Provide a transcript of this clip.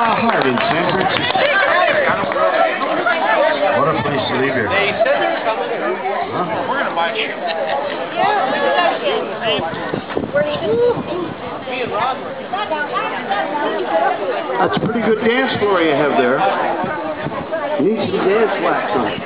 my heart in San Francisco. What a place to leave here. We're going to you. That's a pretty good dance floor you have there. You need some dance wax on it.